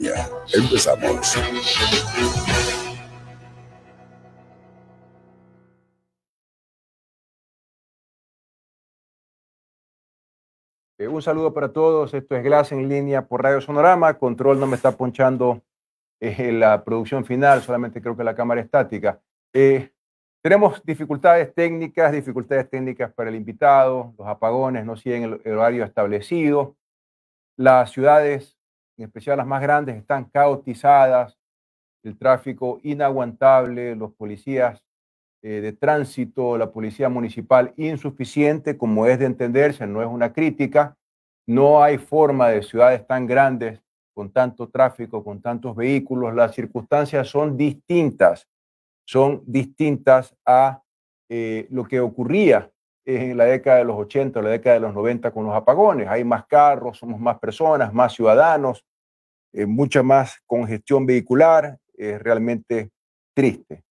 Ya, empezamos. Eh, un saludo para todos. Esto es Glass en línea por Radio Sonorama. Control no me está ponchando eh, la producción final, solamente creo que la cámara estática. Eh, tenemos dificultades técnicas, dificultades técnicas para el invitado, los apagones no siguen el, el horario establecido. Las ciudades, en especial las más grandes, están caotizadas, el tráfico inaguantable, los policías eh, de tránsito, la policía municipal insuficiente, como es de entenderse, no es una crítica. No hay forma de ciudades tan grandes con tanto tráfico, con tantos vehículos. Las circunstancias son distintas, son distintas a eh, lo que ocurría en la década de los 80 o la década de los 90 con los apagones. Hay más carros, somos más personas, más ciudadanos, eh, mucha más congestión vehicular. Es realmente triste.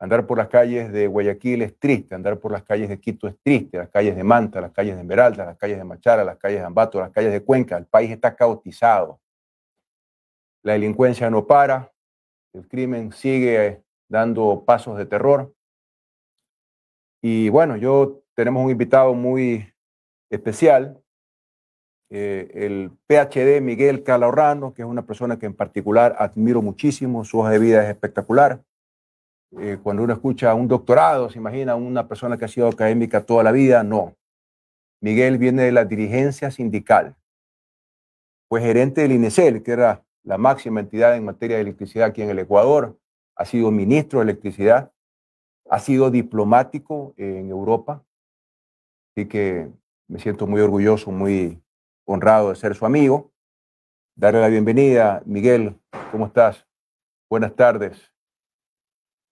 Andar por las calles de Guayaquil es triste, andar por las calles de Quito es triste, las calles de Manta, las calles de Esmeralda, las calles de Machara, las calles de Ambato, las calles de Cuenca. El país está caotizado. La delincuencia no para, el crimen sigue dando pasos de terror. Y bueno, yo tenemos un invitado muy especial, eh, el PhD Miguel Calahorrano, que es una persona que en particular admiro muchísimo, su hoja de vida es espectacular eh, cuando uno escucha un doctorado, se imagina una persona que ha sido académica toda la vida. No. Miguel viene de la dirigencia sindical. Fue gerente del INECEL, que era la máxima entidad en materia de electricidad aquí en el Ecuador. Ha sido ministro de electricidad. Ha sido diplomático en Europa. Así que me siento muy orgulloso, muy honrado de ser su amigo. Darle la bienvenida. Miguel, ¿cómo estás? Buenas tardes.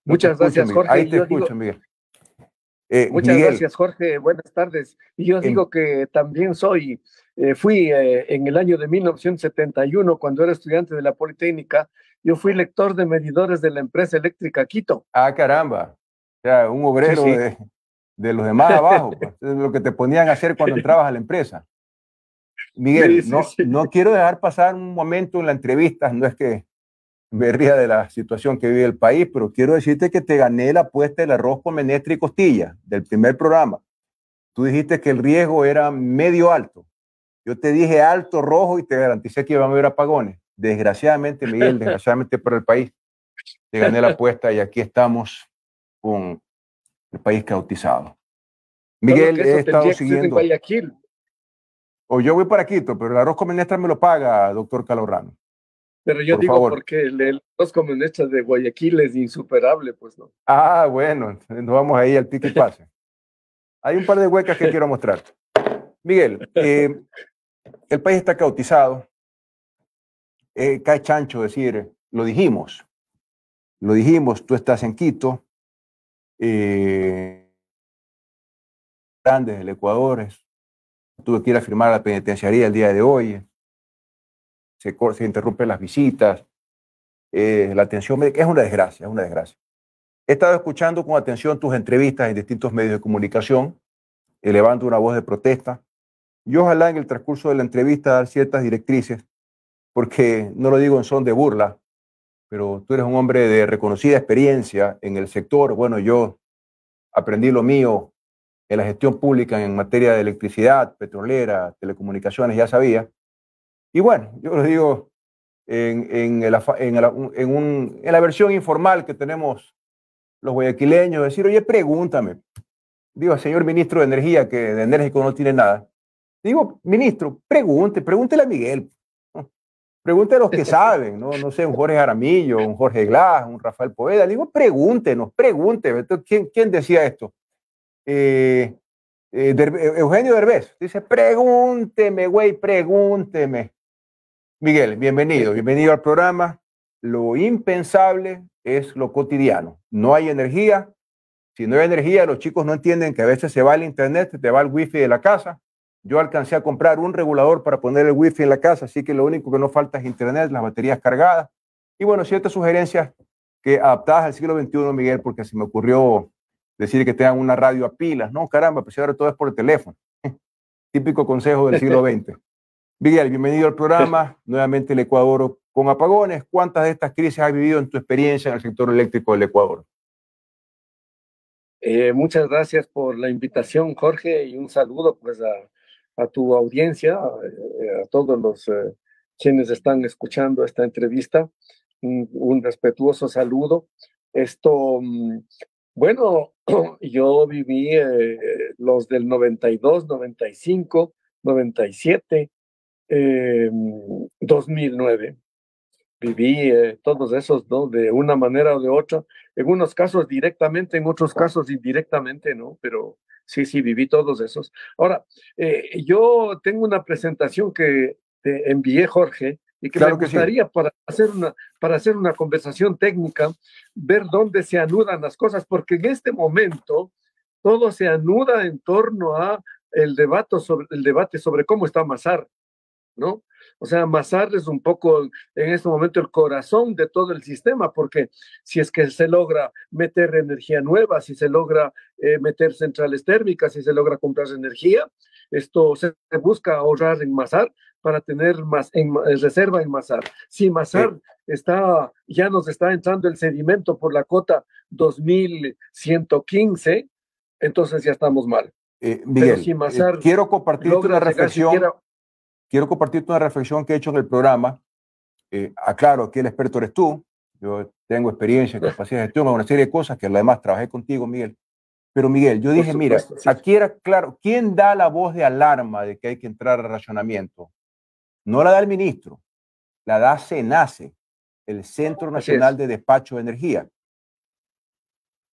Muchas gracias, Jorge. Ahí te escucho, Miguel. Eh, muchas Miguel, gracias, Jorge. Buenas tardes. Y yo digo que también soy, eh, fui eh, en el año de 1971, cuando era estudiante de la Politécnica, yo fui lector de medidores de la empresa eléctrica Quito. Ah, caramba. O sea, un obrero sí, sí. De, de, los demás abajo. Pues. es lo que te ponían a hacer cuando entrabas a la empresa. Miguel, sí, no, no quiero dejar pasar un momento en la entrevista, no es que me ría de la situación que vive el país, pero quiero decirte que te gané la apuesta del arroz con menestra y costilla del primer programa. Tú dijiste que el riesgo era medio alto. Yo te dije alto, rojo y te garanticé que iban a haber apagones. Desgraciadamente, Miguel, desgraciadamente para el país, te gané la apuesta y aquí estamos con el país cautizado. Miguel, he estado siguiendo. O yo voy para Quito, pero el arroz con menestra me lo paga, doctor Calorrano. Pero yo Por digo favor. porque el, los comunistas de Guayaquil es insuperable, pues no. Ah, bueno, nos vamos ahí al pique y pase. Hay un par de huecas que quiero mostrar. Miguel, eh, el país está cautizado. Eh, cae chancho decir, lo dijimos. Lo dijimos, tú estás en Quito. Eh, grandes del Ecuador. Tuve que ir firmar la penitenciaría el día de hoy se, se interrumpen las visitas, eh, la atención médica. Es una desgracia, es una desgracia. He estado escuchando con atención tus entrevistas en distintos medios de comunicación, elevando una voz de protesta. Y ojalá en el transcurso de la entrevista dar ciertas directrices, porque no lo digo en son de burla, pero tú eres un hombre de reconocida experiencia en el sector. Bueno, yo aprendí lo mío en la gestión pública en materia de electricidad, petrolera, telecomunicaciones, ya sabía. Y bueno, yo lo digo en, en, el, en, un, en la versión informal que tenemos los guayaquileños, decir, oye, pregúntame. Digo, señor ministro de Energía, que de enérgico no tiene nada. Digo, ministro, pregunte, pregúntele a Miguel. Pregunte a los que saben, ¿no? No sé, un Jorge Aramillo, un Jorge Glass, un Rafael Poeda. Digo, pregúntenos, pregunte. ¿Quién, quién decía esto? Eh, eh, Eugenio Derbez dice, pregúnteme, güey, pregúnteme. Miguel, bienvenido, bienvenido al programa. Lo impensable es lo cotidiano. No hay energía. Si no hay energía, los chicos no entienden que a veces se va el internet, te va el wifi de la casa. Yo alcancé a comprar un regulador para poner el wifi en la casa, así que lo único que no falta es internet, las baterías cargadas. Y bueno, ciertas sugerencias que adaptadas al siglo XXI, Miguel, porque se me ocurrió decir que tengan una radio a pilas. No, caramba, pues ahora todo es por el teléfono. Típico consejo del siglo XX. Miguel, bienvenido al programa. Nuevamente el Ecuador con apagones. ¿Cuántas de estas crisis has vivido en tu experiencia en el sector eléctrico del Ecuador? Eh, muchas gracias por la invitación, Jorge, y un saludo pues a, a tu audiencia, eh, a, todos los eh, quienes están escuchando esta entrevista. Un, un respetuoso saludo. Esto, mm, bueno, yo viví los del 92, 95, 97, 2009 viví eh, todos esos, ¿no? De una manera o de otra, en unos casos directamente, en otros casos indirectamente, ¿no? Pero sí, sí, viví todos esos. Ahora, eh, yo tengo una presentación que te envié, Jorge, y que me gustaría para hacer una para hacer una conversación técnica ver dónde se anudan las cosas porque en este momento todo se anuda en torno a el debate sobre el debate sobre cómo está Mazar, ¿no? O sea, Mazar es un poco en este momento el corazón de todo el sistema, porque si es que se logra meter energía nueva, si se logra eh, meter centrales térmicas, si se logra comprar energía, esto se busca ahorrar en Mazar para tener más en, reserva en Mazar. Si Mazar está, ya nos está entrando el sedimento por la cota 2115, entonces ya estamos mal. Eh, Miguel, si eh, quiero compartir una reflexión quiero compartirte una reflexión que he hecho en el programa. Eh, aclaro que el experto eres tú. Yo tengo experiencia, capacidad de gestión, una serie de cosas que además trabajé contigo, Miguel. Pero Miguel, yo dije, mira, aquí era claro, ¿quién da la voz de alarma de que hay que entrar a racionamiento? No la da el ministro, la da CENACE, el Centro Nacional de Despacho de Energía.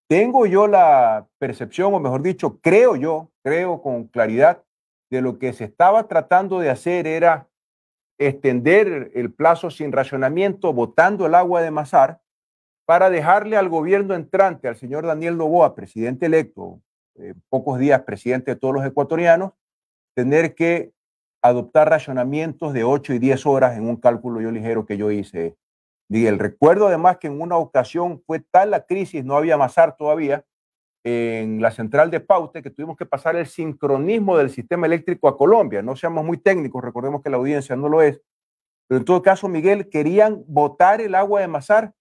Tengo yo la percepción, o mejor dicho, creo yo, creo con claridad, de lo que se estaba tratando de hacer era extender el plazo sin racionamiento, botando el agua de Mazar, para dejarle al gobierno entrante, al señor Daniel Novoa, presidente electo, eh, pocos días presidente de todos los ecuatorianos, tener que adoptar racionamientos de 8 y 10 horas en un cálculo yo ligero que yo hice. Miguel, recuerdo además que en una ocasión fue tal la crisis, no había Mazar todavía, en la central de Paute que tuvimos que pasar el sincronismo del sistema eléctrico a Colombia. No seamos muy técnicos, recordemos que la audiencia no lo es. Pero en todo caso, Miguel, querían votar el agua de Mazar,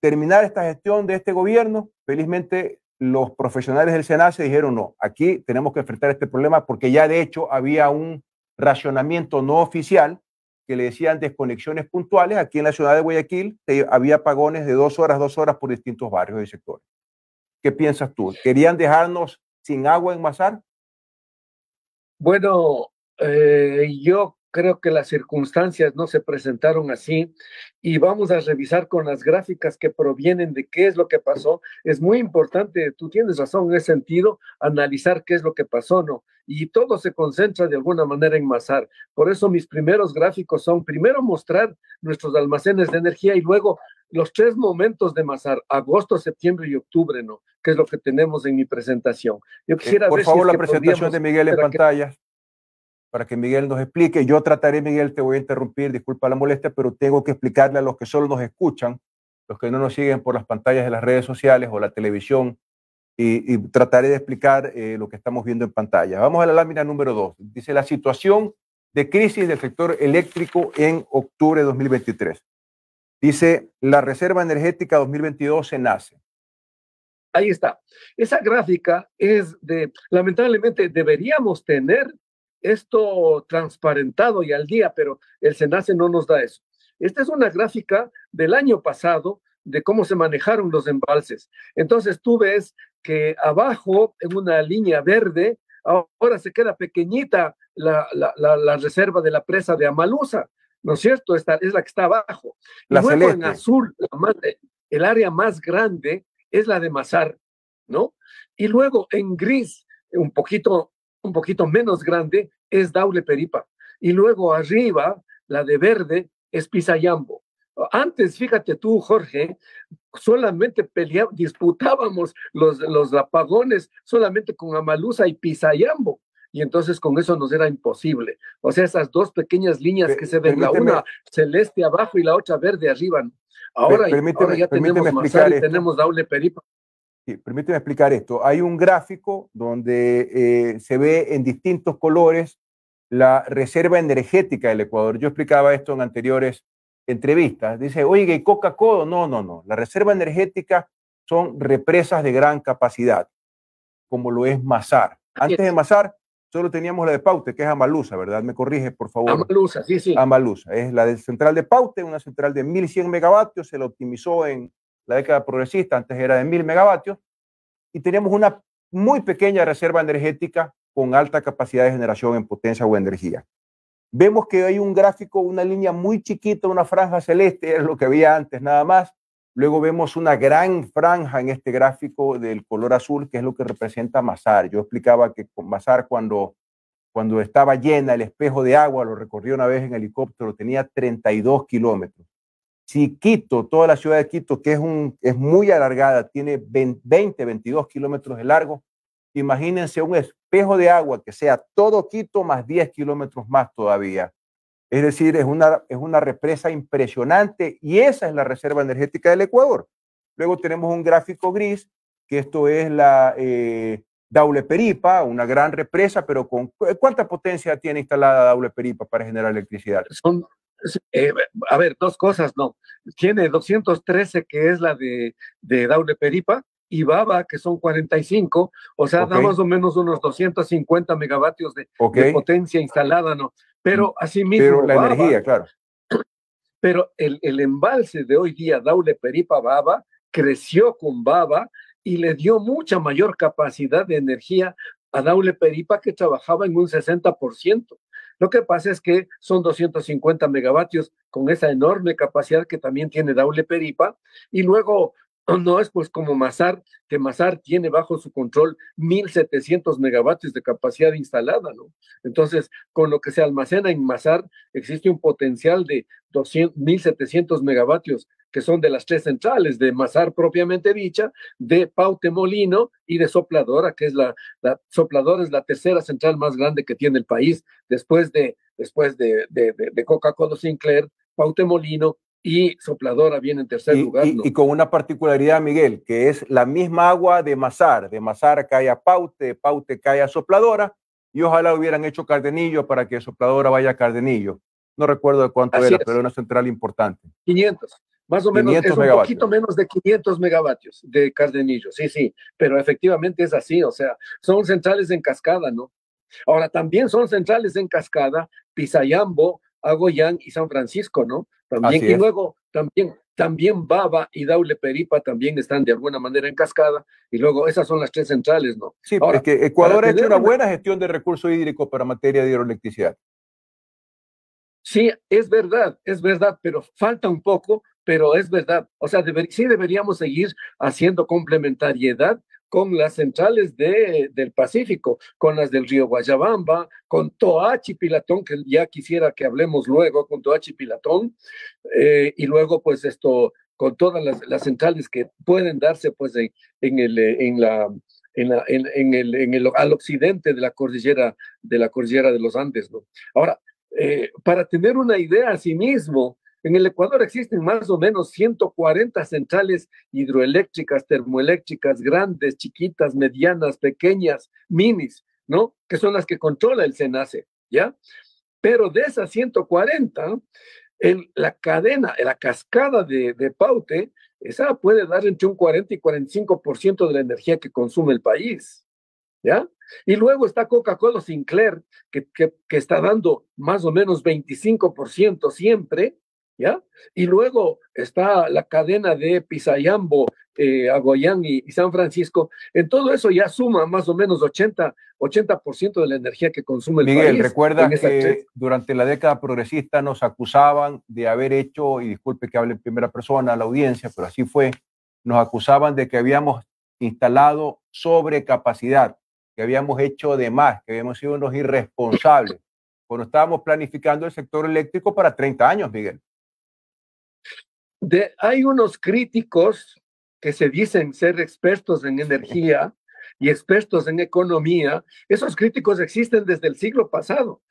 terminar esta gestión de este gobierno. Felizmente, los profesionales del Senado se dijeron, no, aquí tenemos que enfrentar este problema porque ya de hecho había un racionamiento no oficial que le decían desconexiones puntuales. Aquí en la ciudad de Guayaquil había apagones de dos horas, dos horas por distintos barrios y sectores. ¿Qué piensas tú? ¿Querían dejarnos sin agua en Mazar? Bueno, eh, yo creo que las circunstancias no se presentaron así y vamos a revisar con las gráficas que provienen de qué es lo que pasó. Es muy importante, tú tienes razón en ese sentido, analizar qué es lo que pasó, ¿no? Y todo se concentra de alguna manera en Mazar. Por eso mis primeros gráficos son primero mostrar nuestros almacenes de energía y luego los tres momentos de Mazar, agosto, septiembre y octubre, ¿no? Que es lo que tenemos en mi presentación. Yo eh, quisiera Por favor, la presentación de Miguel en pantalla para que Miguel nos explique. Yo trataré, Miguel, te voy a interrumpir, disculpa la molestia, pero tengo que explicarle a los que solo nos escuchan, los que no nos siguen por las pantallas de las redes sociales o la televisión, y, trataré de explicar eh, lo que estamos viendo en pantalla. Vamos a la lámina número dos. Dice la situación de crisis del sector eléctrico en octubre de 2023. Dice, la Reserva Energética 2022 se nace. Ahí está. Esa gráfica es de, lamentablemente, deberíamos tener esto transparentado y al día, pero el SENACE no nos da eso. Esta es una gráfica del año pasado de cómo se manejaron los embalses. Entonces tú ves que abajo, en una línea verde, ahora se queda pequeñita la, la, reserva de la presa de Amalusa, ¿no es cierto? Esta es la que está abajo. Y luego en azul, el área más grande es la de Mazar, ¿no? Y luego en gris, un poquito un poquito menos grande es Daule Peripa. Y luego arriba, la de verde, es Pisayambo. Antes, fíjate tú, Jorge, solamente peleábamos, disputábamos los, los apagones solamente con Amalusa y Pisayambo. Y entonces con eso nos era imposible. O sea, esas dos pequeñas líneas que se ven, la una celeste abajo y la otra verde arriba. Ahora, ya tenemos Mazar y tenemos Daule Peripa permíteme explicar esto. Hay un gráfico donde eh, se ve en distintos colores la reserva energética del Ecuador. Yo explicaba esto en anteriores entrevistas. Dice, oye, ¿y Coca-Cola? No, no, no. La reserva energética son represas de gran capacidad, como lo es Mazar. Antes de Mazar, solo teníamos la de Paute, que es Amalusa, ¿verdad? Me corrige, por favor. Amalusa, sí, sí. Amalusa. Es la de central de Paute, una central de 1100 megavatios, se la optimizó en la década progresista, antes era de 1000 megavatios, y teníamos una muy pequeña reserva energética con alta capacidad de generación en potencia o energía. Vemos que hay un gráfico, una línea muy chiquita, una franja celeste, es lo que había antes nada más. Luego vemos una gran franja en este gráfico del color azul, que es lo que representa Mazar. Yo explicaba que Mazar cuando, cuando estaba llena el espejo de agua, lo recorrió una vez en helicóptero, tenía 32 kilómetros. Si Quito, toda la ciudad de Quito, que es, un, es muy alargada, tiene 20, 22 kilómetros de largo, imagínense un espejo de agua que sea todo Quito más 10 kilómetros más todavía. Es decir, es una, es una represa impresionante y esa es la reserva energética del Ecuador. Luego tenemos un gráfico gris, que esto es la eh, Daule Peripa, una gran represa, pero con ¿cuánta potencia tiene instalada Daule Peripa para generar electricidad? Son eh, a ver, dos cosas, no. Tiene 213, que es la de, de Daule Peripa, y Baba, que son 45, o sea, da más o menos unos 250 megavatios de, potencia instalada, ¿no? Pero mm, así mismo. Pero la energía, claro. Pero el, el embalse de hoy día, Daule Peripa Baba, creció con Baba y le dio mucha mayor capacidad de energía a Daule Peripa, que trabajaba en un 60%. Lo que pasa es que son 250 megavatios con esa enorme capacidad que también tiene Daule Peripa, y luego no es pues como Mazar, que Mazar tiene bajo su control 1.700 megavatios de capacidad instalada, ¿no? Entonces, con lo que se almacena en Mazar, existe un potencial de 1.700 megavatios que son de las tres centrales, de Mazar propiamente dicha, de Paute Molino y de Sopladora, que es la, la Sopladora es la tercera central más grande que tiene el país, después de, después de, de, de Coca-Cola Sinclair, Paute Molino y Sopladora viene en tercer lugar. Y, con una particularidad, Miguel, que es la misma agua de Mazar. De Mazar cae a Paute, de Paute cae a Sopladora, y ojalá hubieran hecho Cardenillo para que Sopladora vaya a Cardenillo. No recuerdo de cuánto era, pero era una central importante. 500. Más o menos, es un poquito menos de 500 megavatios de Cardenillo, sí, sí, pero efectivamente es así, o sea, son centrales en cascada, ¿no? Ahora, también son centrales en cascada Pisayambo, Agoyán y San Francisco, ¿no? También, y luego también, también Baba y Daule Peripa también están de alguna manera en cascada, y luego esas son las tres centrales, ¿no? Sí, Ahora, que Ecuador ha hecho una buena gestión de recursos hídricos para materia de hidroelectricidad. Sí, es verdad, es verdad, pero falta un poco pero es verdad. O sea, sí deberíamos seguir haciendo complementariedad con las centrales de, del Pacífico, con las del río Guayabamba, con Toachi Pilatón, que ya quisiera que hablemos luego con Toachi Pilatón, eh, y luego pues esto, con todas las, centrales que pueden darse pues en, el, en la... En, la, en, el, en el, al occidente de la cordillera de la cordillera de los Andes, ¿no? Ahora, eh, para tener una idea a sí mismo, en el Ecuador existen más o menos 140 centrales hidroeléctricas, termoeléctricas, grandes, chiquitas, medianas, pequeñas, minis, ¿no? Que son las que controla el SENACE, ¿ya? Pero de esas 140, la cadena, la cascada de, de Paute, esa puede dar entre un 40 y 45% de la energía que consume el país, ¿ya? Y luego está Coca-Cola Sinclair, que, que, que, está dando más o menos 25% siempre, ¿ya? Y luego está la cadena de Pisayambo, eh, Agoyán y, San Francisco. En todo eso ya suma más o menos 80, 80% de la energía que consume el país. Miguel, recuerda que durante la década progresista nos acusaban de haber hecho, y disculpe que hable en primera persona a la audiencia, pero así fue, nos acusaban de que habíamos instalado sobrecapacidad, que habíamos hecho de más, que habíamos sido unos irresponsables cuando estábamos planificando el sector eléctrico para 30 años, Miguel hay unos críticos que se dicen ser expertos en energía y expertos en economía. Esos críticos existen desde el siglo pasado.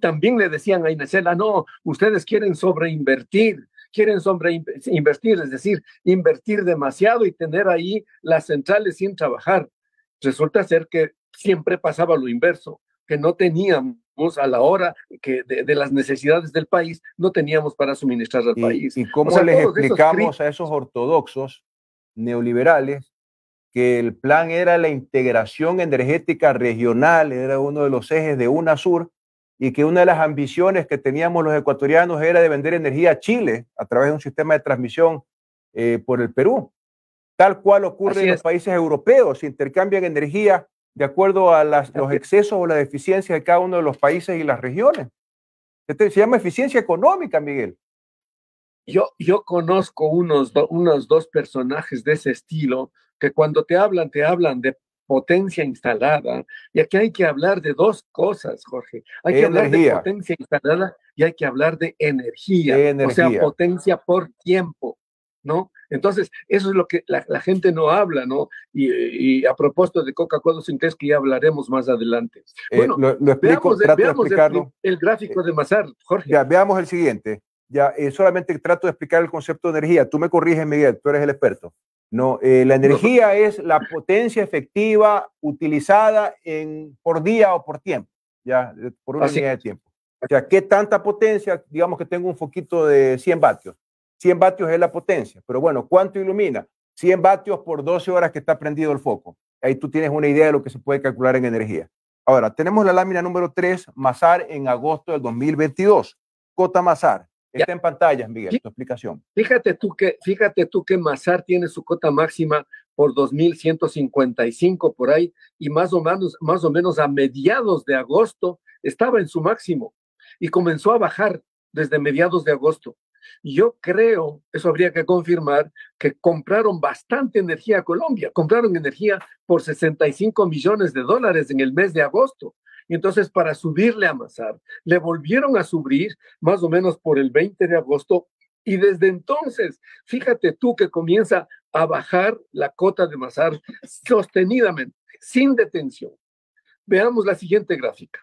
También le decían a Inesela, no, ustedes quieren sobreinvertir, quieren sobreinvertir, es decir, invertir demasiado y tener ahí las centrales sin trabajar. Resulta ser que siempre pasaba lo inverso, que no tenían a la hora que de, las necesidades del país, no teníamos para suministrar al país. ¿Y cómo les explicamos a esos ortodoxos neoliberales que el plan era la integración energética regional, era uno de los ejes de UNASUR, y que una de las ambiciones que teníamos los ecuatorianos era de vender energía a Chile a través de un sistema de transmisión eh, por el Perú, tal cual ocurre en los países europeos, se intercambian energía de acuerdo a los excesos o la deficiencia de cada uno de los países y las regiones. Este se llama eficiencia económica, Miguel. Yo, yo conozco unos, unos dos personajes de ese estilo que cuando te hablan, te hablan de potencia instalada. Y aquí hay que hablar de dos cosas, Jorge. Hay que hablar de potencia instalada y hay que hablar de energía, o sea, potencia por tiempo, ¿no? Entonces, eso es lo que la, gente no habla, ¿no? Y, a propósito de Coca-Cola Sintés, que ya hablaremos más adelante. Eh, bueno, lo, explico, veamos, el, gráfico de Mazar, Jorge. Ya, veamos el siguiente. Ya, eh, solamente trato de explicar el concepto de energía. Tú me corriges, Miguel, tú eres el experto. No, eh, la energía es la potencia efectiva utilizada en, por día o por tiempo, ya, por una unidad de tiempo. O sea, ¿qué tanta potencia? Digamos que tengo un foquito de 100 vatios. 100 vatios es la potencia, pero bueno, ¿cuánto ilumina? 100 vatios por 12 horas que está prendido el foco. Ahí tú tienes una idea de lo que se puede calcular en energía. Ahora, tenemos la lámina número 3, Mazar en agosto del 2022. Cota Mazar. Está en pantalla, Miguel, tu explicación. Fíjate tú que, fíjate tú que Mazar tiene su cota máxima por 2.155 por ahí y más o, menos, más o menos a mediados de agosto estaba en su máximo y comenzó a bajar desde mediados de agosto. Yo creo, eso habría que confirmar, que compraron bastante energía a Colombia, compraron energía por 65 millones de dólares en el mes de agosto. Y entonces para subirle a Mazar, le volvieron a subir más o menos por el 20 de agosto y desde entonces, fíjate tú que comienza a bajar la cota de Mazar sostenidamente, sin detención. Veamos la siguiente gráfica.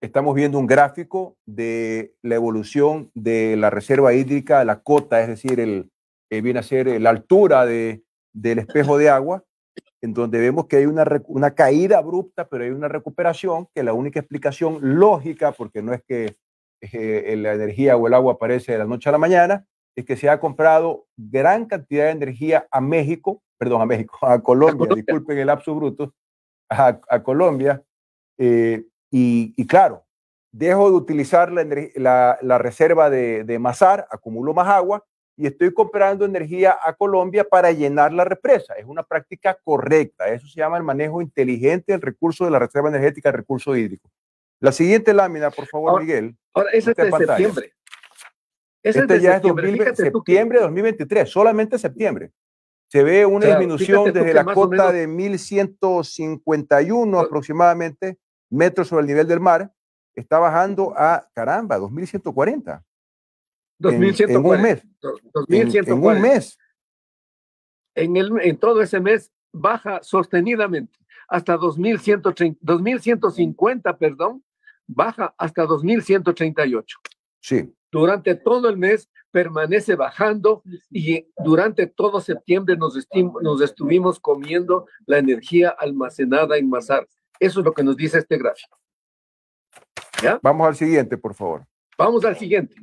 Estamos viendo un gráfico de la evolución de la reserva hídrica, la cota, es decir, el, eh, viene a ser la altura de, del espejo de agua, en donde vemos que hay una, una caída abrupta, pero hay una recuperación, que la única explicación lógica, porque no es que eh, la energía o el agua aparece de la noche a la mañana, es que se ha comprado gran cantidad de energía a México, perdón, a México, a Colombia, disculpen el lapso bruto, a, a Colombia, eh, y, y, claro, dejo de utilizar la, la, la reserva de, de Mazar, acumulo más agua y estoy comprando energía a Colombia para llenar la represa. Es una práctica correcta. Eso se llama el manejo inteligente del recurso de la reserva energética, el recurso hídrico. La siguiente lámina, por favor, Miguel. Ahora, esa es de septiembre. este ya es septiembre de 2023, solamente septiembre. Se ve una disminución desde la cota de 1151 aproximadamente metros sobre el nivel del mar. Está bajando a, caramba, 2140. 2140. En, un mes. 2140. En, un mes. En, el, en todo ese mes baja sostenidamente hasta 2130, 2150, perdón, baja hasta 2138. Sí. Durante todo el mes permanece bajando y durante todo septiembre nos, nos estuvimos comiendo la energía almacenada en Mazar. Eso es lo que nos dice este gráfico. ¿Ya? Vamos al siguiente, por favor. Vamos al siguiente.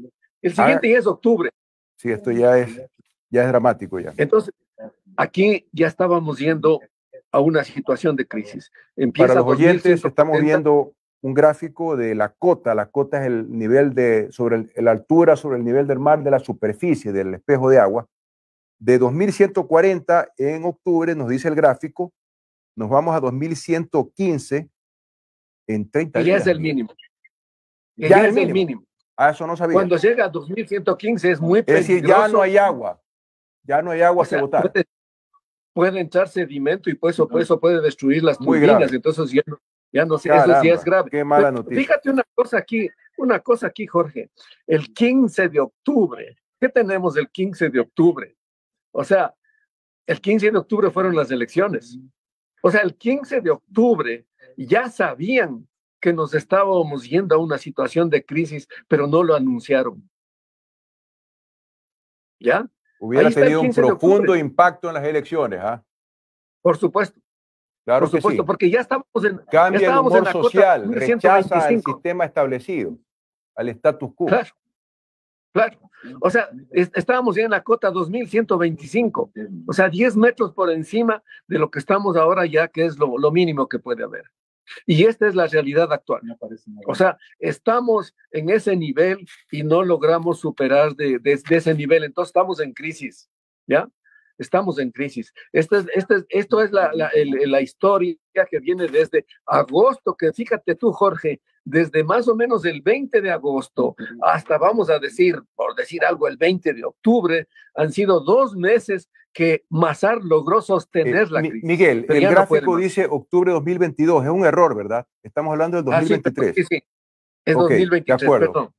El siguiente es octubre. Sí, esto ya es, ya es dramático ya. Entonces, aquí ya estábamos yendo a una situación de crisis. Para los oyentes, estamos viendo un gráfico de la cota. La cota es el nivel de, sobre la altura sobre el nivel del mar de la superficie del espejo de agua. De 2140 en octubre, nos dice el gráfico, nos vamos a 2115 en 30 días. Ya es el mínimo. ya, es el mínimo. Ah, eso no sabía. Cuando llega a 2115 es muy peligroso. Es decir, ya no hay agua. Ya no hay agua a botar. Puede, entrar sedimento y pues, eso, pues, eso puede destruir las turbinas. Entonces ya no, ya no sé, eso sí es grave. Qué mala noticia. Fíjate una cosa aquí, una cosa aquí, Jorge. El 15 de octubre, ¿qué tenemos el 15 de octubre? O sea, el 15 de octubre fueron las elecciones. O sea, el 15 de octubre ya sabían que nos estábamos yendo a una situación de crisis, pero no lo anunciaron. ¿Ya? Hubiera tenido un profundo impacto en las elecciones, ¿ah? Por supuesto. Claro Por supuesto, porque ya estamos en. Cambia el humor social, rechaza el sistema establecido, al status quo. Claro. Claro. O sea, estábamos ya en la cota 2125. O sea, 10 metros por encima de lo que estamos ahora ya, que es lo, mínimo que puede haber. Y esta es la realidad actual. O sea, estamos en ese nivel y no logramos superar de, ese nivel. Entonces estamos en crisis, ¿ya? Estamos en crisis. Este es, este esto es la, la, la historia que viene desde agosto, que fíjate tú, Jorge, desde más o menos el 20 de agosto hasta, vamos a decir, por decir algo, el 20 de octubre, han sido dos meses que Mazar logró sostener la crisis. Miguel, el gráfico dice octubre 2022, es un error, ¿verdad? Estamos hablando del 2023. Ah, sí, sí, es 2023, de acuerdo. perdón.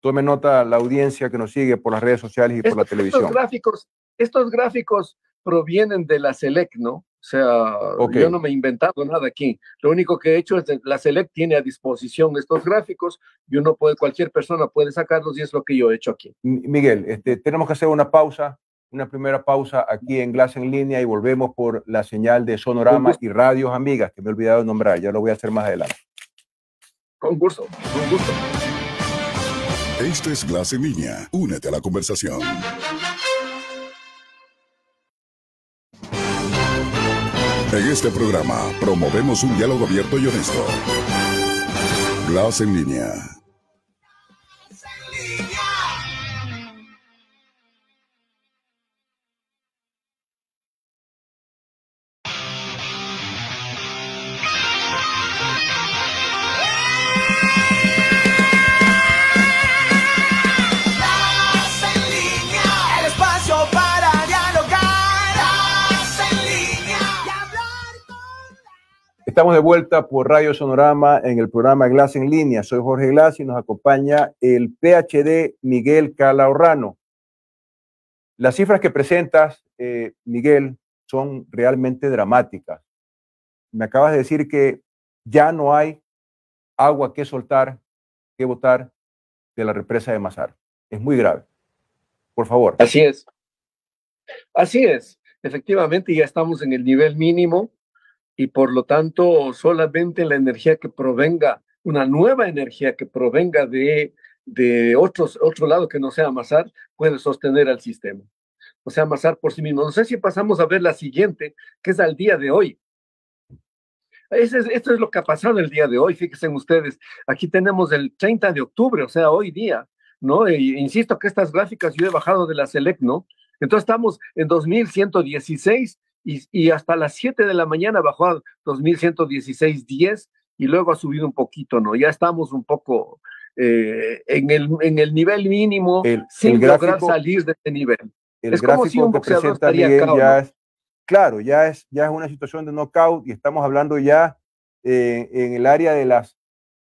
Tome nota la audiencia que nos sigue por las redes sociales y por la televisión. Estos gráficos, estos gráficos provienen de la SELEC, ¿no? O sea, yo no me he inventado nada aquí. Lo único que he hecho es que la Select tiene a disposición estos gráficos y uno puede, cualquier persona puede sacarlos y es lo que yo he hecho aquí. Miguel, este, tenemos que hacer una pausa, una primera pausa aquí en Glass en línea y volvemos por la señal de Sonorama y Radios Amigas, que me he olvidado de nombrar, ya lo voy a hacer más adelante. Con gusto, con gusto. Esto es Glass en línea. Únete a la conversación. En este programa promovemos un diálogo abierto y honesto. Glass en línea. Estamos de vuelta por Radio Sonorama en el programa Glass en línea. Soy Jorge Glass y nos acompaña el PhD Miguel Calahorrano. Las cifras que presentas, eh, Miguel, son realmente dramáticas. Me acabas de decir que ya no hay agua que soltar, que botar de la represa de Mazar. Es muy grave. Por favor. Así es. Así es. Efectivamente, ya estamos en el nivel mínimo y por lo tanto solamente la energía que provenga, una nueva energía que provenga de, de otros, otro lado que no sea amasar, puede sostener al sistema. O sea, amasar por sí mismo. No sé si pasamos a ver la siguiente, que es al día de hoy. Ese esto es lo que ha pasado el día de hoy, fíjense ustedes. Aquí tenemos el 30 de octubre, o sea, hoy día, ¿no? E, insisto que estas gráficas yo he bajado de la SELEC, ¿no? Entonces estamos en 2116 y, hasta las 7 de la mañana bajó a 2116.10 y luego ha subido un poquito, ¿no? Ya estamos un poco eh, en, el, en el nivel mínimo sin lograr salir de este nivel. es como si un boxeador estaría ya es, Claro, ya es, ya es una situación de knockout y estamos hablando ya eh, en el área de las,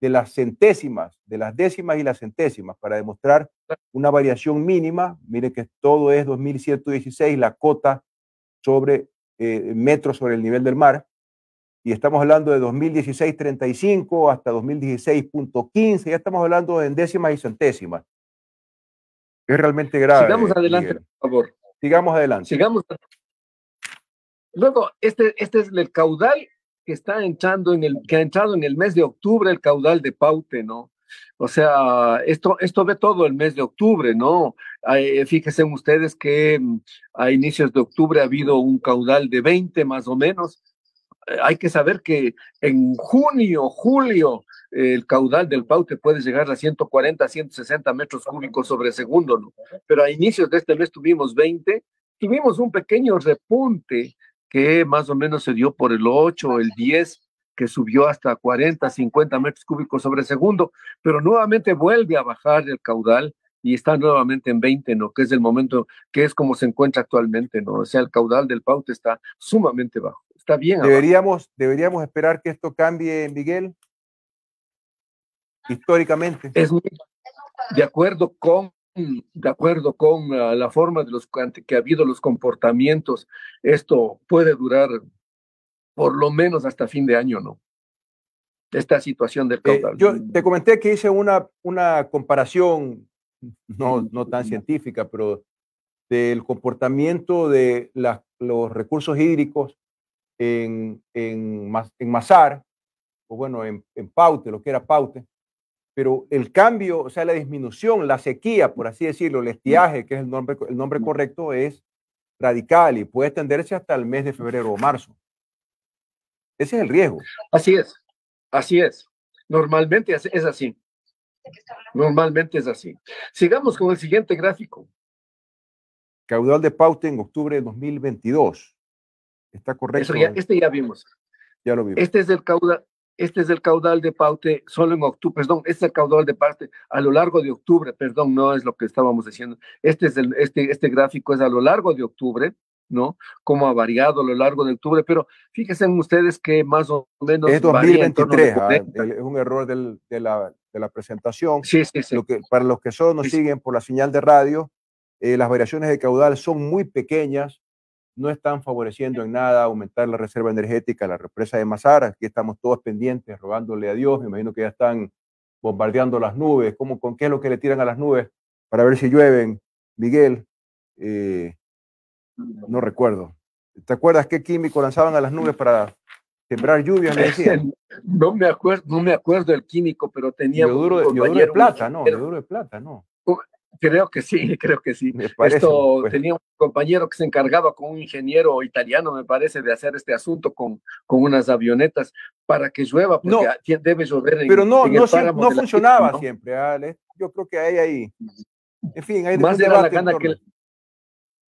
de las centésimas, de las décimas y las centésimas, para demostrar una variación mínima. Mire que todo es 2116, la cota sobre eh, metros sobre el nivel del mar. Y estamos hablando de 2016-35 hasta 2016.15, ya estamos hablando en décimas y centésimas. Es realmente grave. Sigamos adelante, por favor. Sigamos adelante. Sigamos. Luego, este, este es el caudal que está entrando en el, que ha entrado en el mes de octubre, el caudal de Paute, ¿no? O sea, esto, esto ve todo el mes de octubre, ¿no? Fíjense ustedes que mm, a inicios de octubre ha habido un caudal de 20 más o menos. Eh, hay que saber que en junio, julio, el caudal del Paute puede llegar a 140, 160 metros cúbicos sobre segundo, ¿no? Pero a inicios de este mes tuvimos 20, tuvimos un pequeño repunte que más o menos se dio por el 8, el 10, que subió hasta 40, 50 metros cúbicos sobre segundo, pero nuevamente vuelve a bajar el caudal y está nuevamente en 20, ¿no? Que es el momento, que es como se encuentra actualmente, ¿no? O sea, el caudal del Paute está sumamente bajo, está bien. Deberíamos, deberíamos esperar que esto cambie, Miguel, históricamente. Es de acuerdo con de acuerdo con la forma de los que ha habido los comportamientos, esto puede durar por lo menos hasta fin de año, ¿no? Esta situación del eh, caudal. yo te comenté que hice una, una comparación, no, no tan científica, pero del comportamiento de los recursos hídricos en, en, en Mazar, o bueno, en, en Paute, lo que era Paute, pero el cambio, o sea, la disminución, la sequía, por así decirlo, el estiaje, que es el nombre, el nombre correcto, es radical y puede extenderse hasta el mes de febrero o marzo. Ese es el riesgo. Así es, así es. Normalmente es así. Normalmente es así. Sigamos con el siguiente gráfico. Caudal de Paute en octubre de 2022. ¿Está correcto? este ya vimos. Ya lo vimos. Este es el caudal, este es el caudal de Paute solo en octubre, perdón, este es el caudal de Paute a lo largo de octubre, perdón, no es lo que estábamos diciendo. Este es el, este, este gráfico es a lo largo de octubre, ¿no? Cómo ha variado a lo largo de octubre, pero fíjense ustedes que más o menos... Es 2023, ah, es un error del, de, la, de, la, presentación. Sí, sí, sí. Lo que, para los que solo nos siguen por la señal de radio, eh, las variaciones de caudal son muy pequeñas, no están favoreciendo en nada aumentar la reserva energética, la represa de Mazara. Aquí estamos todos pendientes, rogándole a Dios. Me imagino que ya están bombardeando las nubes. ¿Cómo, ¿Con qué es lo que le tiran a las nubes para ver si llueven? Miguel, eh, no recuerdo. ¿Te acuerdas qué químico lanzaban a las nubes para sembrar lluvias? No me acuerdo, no me acuerdo del químico, pero tenía yoduro, de plata, no, yoduro de plata, no. Creo que sí, creo que sí. Esto pues. tenía un compañero que se encargaba con un ingeniero italiano, me parece, de hacer este asunto con, con unas avionetas para que llueva, porque no, debe llover en Pero no, no, no funcionaba siempre, Ale. Yo creo que hay ahí. En fin, hay más era la gana que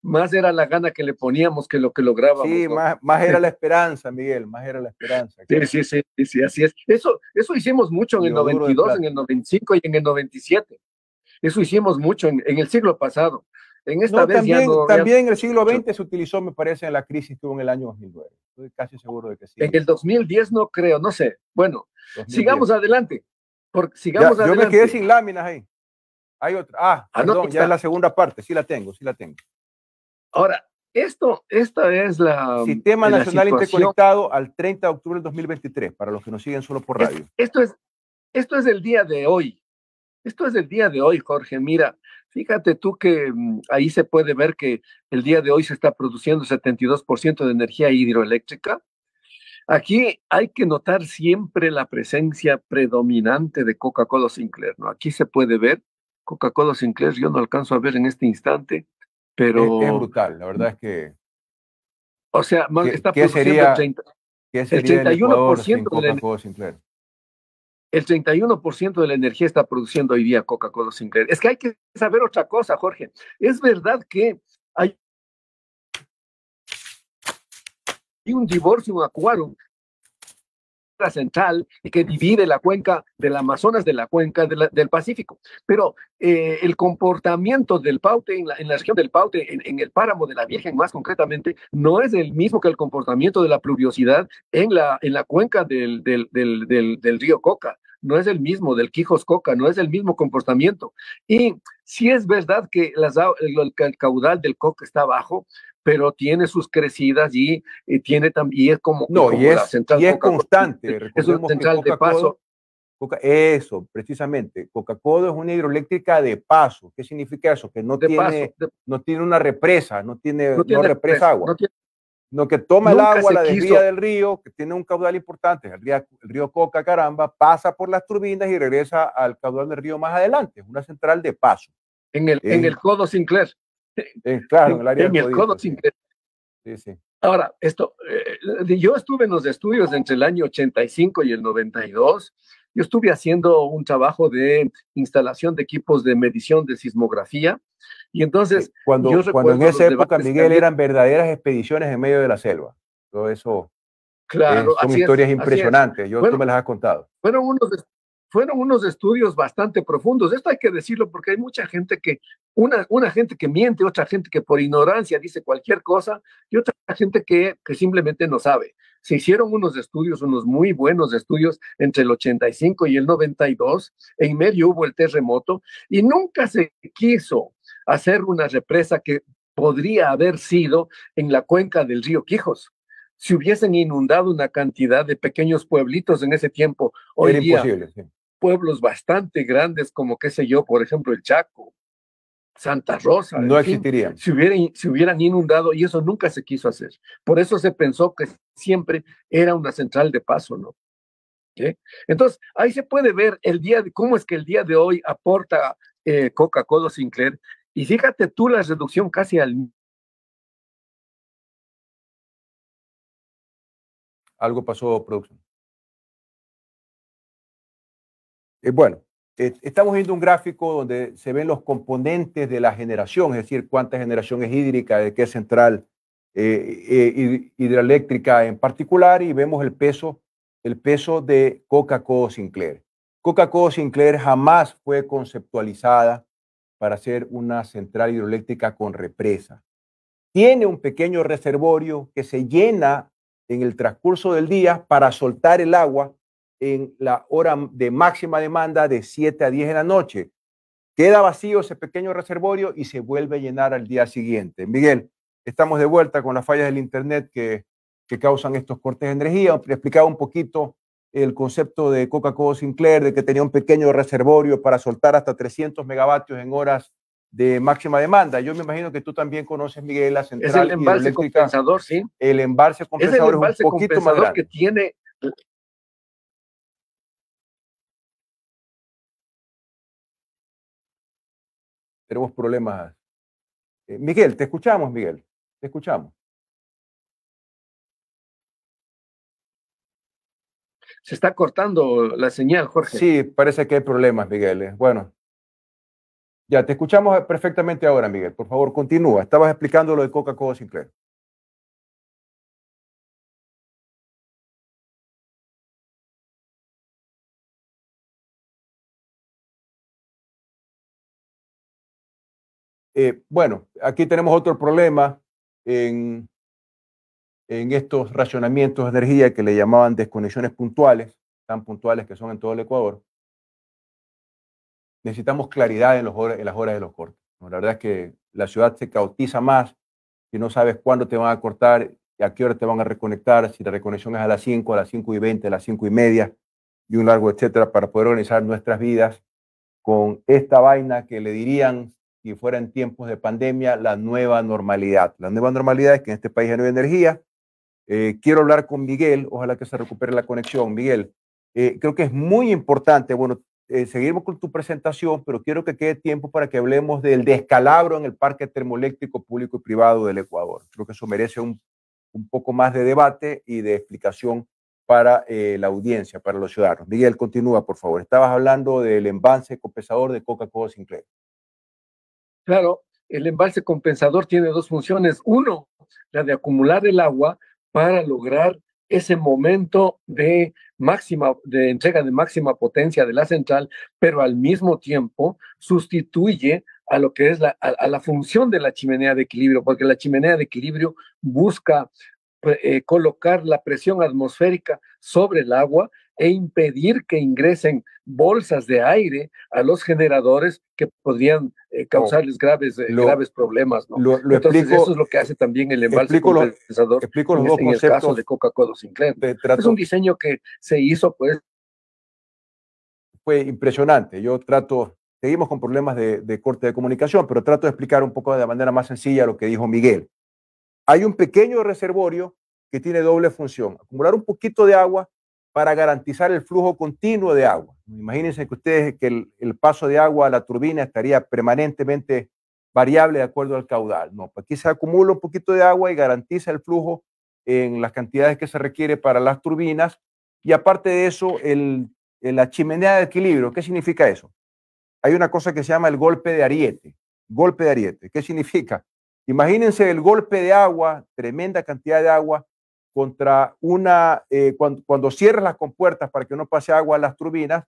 más era la gana que le poníamos que lo que lográbamos. Sí, más, más, era la esperanza, Miguel, más era la esperanza. Sí, sí, sí, sí, así es. Eso, eso hicimos mucho en el 92, en el 95 y en el 97. Eso hicimos mucho en, el siglo pasado. En esta vez también, también en el siglo XX se utilizó, me parece, en la crisis que hubo en el año 2009. Estoy casi seguro de que sí. En el 2010 no creo, no sé. Bueno, sigamos adelante. sigamos Yo me quedé sin láminas ahí. Hay otra. Ah, ah no, ya es la segunda parte. Sí la tengo, sí la tengo. Ahora, esto, esta es la. Sistema Nacional Interconectado al 30 de octubre del 2023, para los que nos siguen solo por radio. Esto es, esto es el día de hoy. Esto es el día de hoy, Jorge. Mira, fíjate tú que mm, ahí se puede ver que el día de hoy se está produciendo 72% de energía hidroeléctrica. Aquí hay que notar siempre la presencia predominante de Coca-Cola Sinclair, ¿no? Aquí se puede ver Coca-Cola Sinclair, yo no alcanzo a ver en este instante, pero... Es, brutal, la verdad es que... O sea, está produciendo el, 30, el 31% de la, Sinclair el 31% de la energía está produciendo hoy día Coca-Cola Sinclair. Es que hay que saber otra cosa, Jorge. Es verdad que hay un divorcio, un acuerdo central que divide la cuenca del Amazonas de la cuenca del Pacífico. Pero eh, el comportamiento del Paute en la, región del Paute, en, el páramo de la Virgen más concretamente, no es el mismo que el comportamiento de la pluviosidad en la, en la cuenca del, del, del río Coca no es el mismo del Quijos Coca, no es el mismo comportamiento. Y sí es verdad que el, caudal del Coca está bajo, pero tiene sus crecidas y, tiene también, es como, no, y es, central y es constante. Es un central de paso. eso, precisamente. Coca-Cola es una hidroeléctrica de paso. ¿Qué significa eso? Que no, tiene, no tiene una represa, no tiene, no, represa agua. No que toma el agua, la desvía del río, que tiene un caudal importante, el río, el río Coca, caramba, pasa por las turbinas y regresa al caudal del río más adelante. Es una central de paso. En el, en el Codo Sinclair. claro, en el área En el Codo Sinclair. Sí, sí. Ahora, esto, eh, yo estuve en los estudios entre el año 85 y el 92. Yo estuve haciendo un trabajo de instalación de equipos de medición de sismografía y entonces, cuando, cuando en esa época, Miguel, eran verdaderas expediciones en medio de la selva. Todo eso claro, son historias impresionantes. Yo tú me las has contado. Fueron unos, fueron unos estudios bastante profundos. Esto hay que decirlo porque hay mucha gente que, una, una gente que miente, otra gente que por ignorancia dice cualquier cosa y otra gente que, que simplemente no sabe. Se hicieron unos estudios, unos muy buenos estudios entre el 85 y el 92. En medio hubo el terremoto y nunca se quiso hacer una represa que podría haber sido en la cuenca del río Quijos. Si hubiesen inundado una cantidad de pequeños pueblitos en ese tiempo, hoy día, pueblos bastante grandes como, qué sé yo, por ejemplo, el Chaco, Santa Rosa. No existirían. Si hubieran, hubieran inundado, y eso nunca se quiso hacer. Por eso se pensó que siempre era una central de paso, ¿no? Entonces, ahí se puede ver el día de cómo es que el día de hoy aporta eh, Coca-Cola Sinclair. Y fíjate tú la reducción casi al... Algo pasó, producción. Eh, bueno, eh, estamos viendo un gráfico donde se ven los componentes de la generación, es decir, cuánta generación es hídrica, de qué central hidroeléctrica en particular, y vemos el peso el peso de Coca-Cola Sinclair. Coca-Cola Sinclair jamás fue conceptualizada para ser una central hidroeléctrica con represa. Tiene un pequeño reservorio que se llena en el transcurso del día para soltar el agua en la hora de máxima demanda de 7 a 10 de la noche. Queda vacío ese pequeño reservorio y se vuelve a llenar al día siguiente. Miguel, estamos de vuelta con las fallas del Internet que que causan estos cortes de energía. Explicaba un poquito el concepto de Coca-Cola Sinclair, de que tenía un pequeño reservorio para soltar hasta 300 megavatios en horas de máxima demanda. Yo me imagino que tú también conoces, Miguel, la central Es el embalse compensador, sí. El embalse compensador es, un poquito más grande. que tiene... Tenemos problemas. Eh, Miguel, te escuchamos, Miguel. Te escuchamos. Se está cortando la señal, Jorge. Sí, parece que hay problemas, Miguel. Eh. Bueno, ya te escuchamos perfectamente ahora, Miguel. Por favor, continúa. Estabas explicando lo de Coca-Cola Sinclair. Eh, bueno, aquí tenemos otro problema en estos racionamientos de energía que le llamaban desconexiones puntuales, tan puntuales que son en todo el Ecuador, necesitamos claridad en, en las horas de los cortes. La verdad es que la ciudad se cautiza más si no sabes cuándo te van a cortar y a qué hora te van a reconectar, si la reconexión es a las 5, a las 5 y 20, a las 5 y media y un largo etcétera, para poder organizar nuestras vidas con esta vaina que le dirían, si fuera en tiempos de pandemia, la nueva normalidad. La nueva normalidad es que en este país no hay energía, eh, quiero hablar con Miguel, ojalá que se recupere la conexión. Miguel, eh, creo que es muy importante, bueno, eh, seguimos con tu presentación, pero quiero que quede tiempo para que hablemos del descalabro en el parque termoeléctrico público y privado del Ecuador. Creo que eso merece un, un poco más de debate y de explicación para la audiencia, para los ciudadanos. Miguel, continúa, por favor. Estabas hablando del embalse compensador de Coca-Cola Sinclair. Claro, el embalse compensador tiene dos funciones. Uno, la de acumular el agua para lograr ese momento de máxima, de entrega de máxima potencia de la central, pero al mismo tiempo sustituye a lo que es la, a, la función de la chimenea de equilibrio, porque la chimenea de equilibrio busca eh, colocar la presión atmosférica sobre el agua e impedir que ingresen bolsas de aire a los generadores que podrían eh, causarles graves, eh, graves problemas. ¿no? Lo, Entonces, eso es lo que hace también el embalse compensador explico los en, el caso de Coca-Cola Sinclair. Es un diseño que se hizo, pues. Fue impresionante. Yo trato, seguimos con problemas de, de corte de comunicación, pero trato de explicar un poco de manera más sencilla lo que dijo Miguel. Hay un pequeño reservorio que tiene doble función, acumular un poquito de agua para garantizar el flujo continuo de agua. Imagínense que ustedes que el, paso de agua a la turbina estaría permanentemente variable de acuerdo al caudal. No, pues aquí se acumula un poquito de agua y garantiza el flujo en las cantidades que se requiere para las turbinas. Y aparte de eso, el, la chimenea de equilibrio, ¿qué significa eso? Hay una cosa que se llama el golpe de ariete. Golpe de ariete, ¿qué significa? Imagínense el golpe de agua, tremenda cantidad de agua, contra una, eh, cuando, cierras las compuertas para que no pase agua a las turbinas,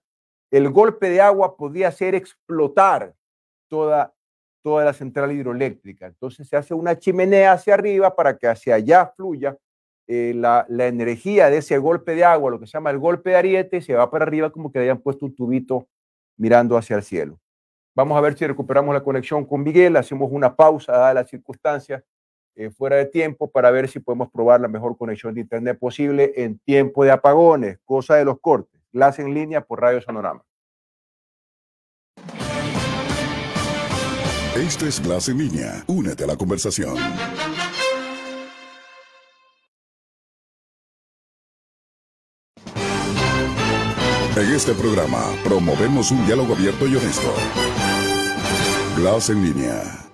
el golpe de agua podría hacer explotar toda, toda la central hidroeléctrica. Entonces se hace una chimenea hacia arriba para que hacia allá fluya eh, la, la, energía de ese golpe de agua, lo que se llama el golpe de ariete, se va para arriba como que le hayan puesto un tubito mirando hacia el cielo. Vamos a ver si recuperamos la conexión con Miguel, hacemos una pausa dadas las circunstancias eh, fuera de tiempo para ver si podemos probar la mejor conexión de Internet posible en tiempo de apagones, cosa de los cortes. Clase en línea por Radio Sonorama. Esto es Clase en línea. Únete a la conversación. En este programa promovemos un diálogo abierto y honesto. Clase en línea.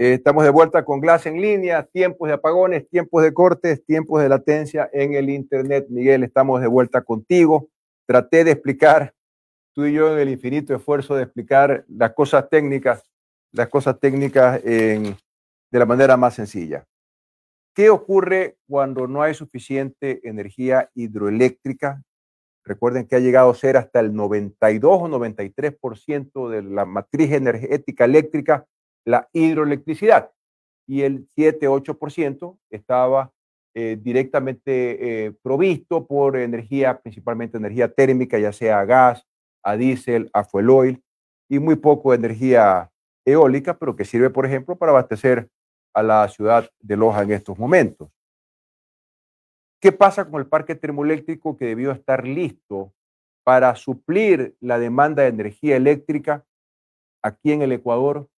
Eh, estamos de vuelta con Glass en línea, tiempos de apagones, tiempos de cortes, tiempos de latencia en el Internet. Miguel, estamos de vuelta contigo. Traté de explicar, tú y yo, en el infinito esfuerzo de explicar las cosas técnicas, las cosas técnicas de la manera más sencilla. ¿Qué ocurre cuando no hay suficiente energía hidroeléctrica? Recuerden que ha llegado a ser hasta el 92 o 93% de la matriz energética eléctrica la hidroelectricidad y el 7-8% estaba eh, directamente eh, provisto por energía, principalmente energía térmica, ya sea a gas, a diésel, a fuel oil y muy poco energía eólica, pero que sirve, por ejemplo, para abastecer a la ciudad de Loja en estos momentos. ¿Qué pasa con el parque termoeléctrico que debió estar listo para suplir la demanda de energía eléctrica aquí en el Ecuador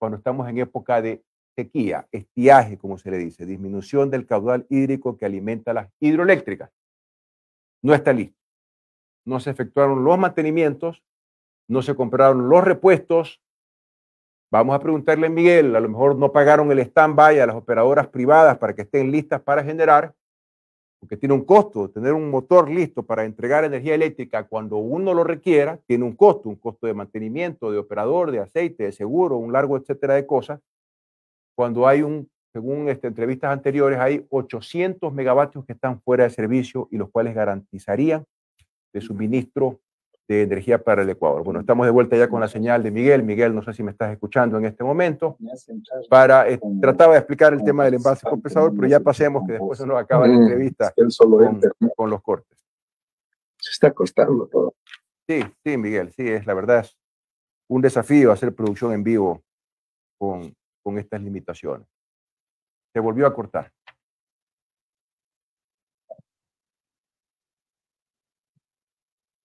cuando estamos en época de sequía, estiaje, como se le dice, disminución del caudal hídrico que alimenta las hidroeléctricas. No está listo. No se efectuaron los mantenimientos, no se compraron los repuestos. Vamos a preguntarle a Miguel, a lo mejor no pagaron el stand-by a las operadoras privadas para que estén listas para generar, porque tiene un costo. Tener un motor listo para entregar energía eléctrica cuando uno lo requiera, tiene un costo, un costo de mantenimiento, de operador, de aceite, de seguro, un largo etcétera de cosas. Cuando hay un, según este, entrevistas anteriores, hay 800 megavatios que están fuera de servicio y los cuales garantizarían de suministro de energía para el Ecuador. Bueno, estamos de vuelta ya con la señal de Miguel. Miguel, no sé si me estás escuchando en este momento. Para, eh, trataba de explicar el tema del envase compensador, pero ya pasemos que después se nos acaba la entrevista con, con los cortes. Se está costando todo. Sí, sí, Miguel, sí, es la verdad. Es un desafío hacer producción en vivo con, con estas limitaciones. Se volvió a cortar.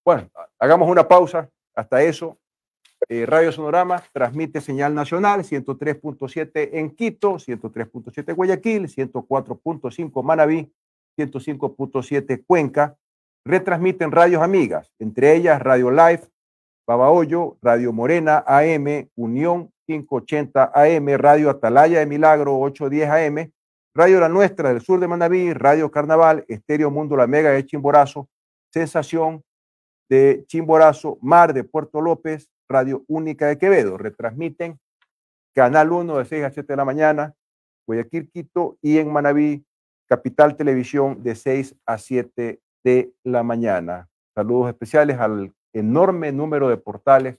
Bueno, hagamos una pausa. Hasta eso. Eh, Radio Sonorama transmite señal nacional 103.7 en Quito, 103.7 Guayaquil, 104.5 Manabí, 105.7 Cuenca. Retransmiten radios amigas, entre ellas Radio Live, Babahoyo, Radio Morena AM, Unión 580 AM, Radio Atalaya de Milagro 810 AM, Radio La Nuestra del sur de Manabí, Radio Carnaval, Estéreo Mundo La Mega de Chimborazo, Sensación de Chimborazo, Mar de Puerto López, Radio Única de Quevedo. Retransmiten Canal 1 de 6 a 7 de la mañana, Guayaquil, Quito y en Manabí, Capital Televisión de 6 a 7 de la mañana. Saludos especiales al enorme número de portales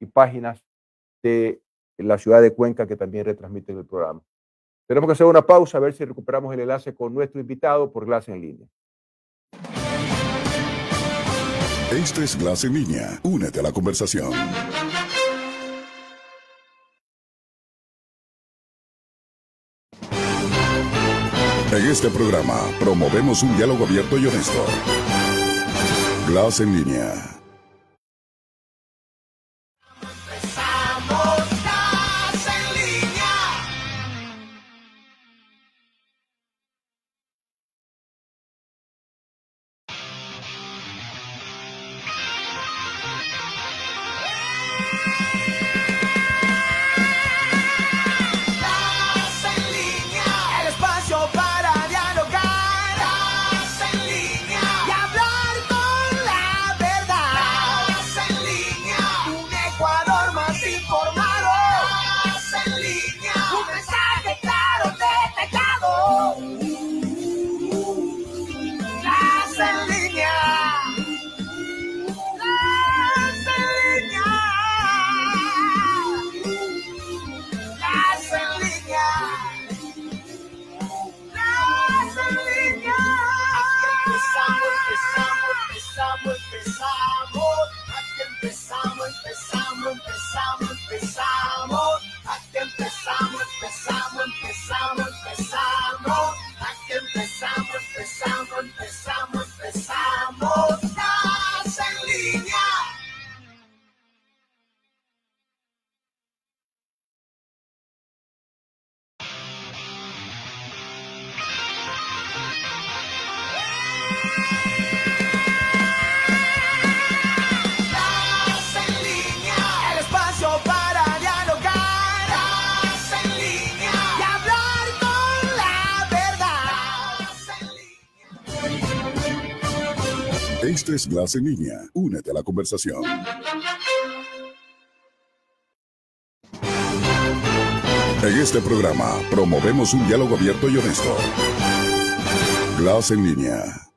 y páginas de la ciudad de Cuenca que también retransmiten el programa. Tenemos que hacer una pausa a ver si recuperamos el enlace con nuestro invitado por clase en línea. Esto es Glass en línea. Únete a la conversación. En este programa promovemos un diálogo abierto y honesto. Glass en línea. Glass en línea. Únete a la conversación. En este programa promovemos un diálogo abierto y honesto. Glass en línea.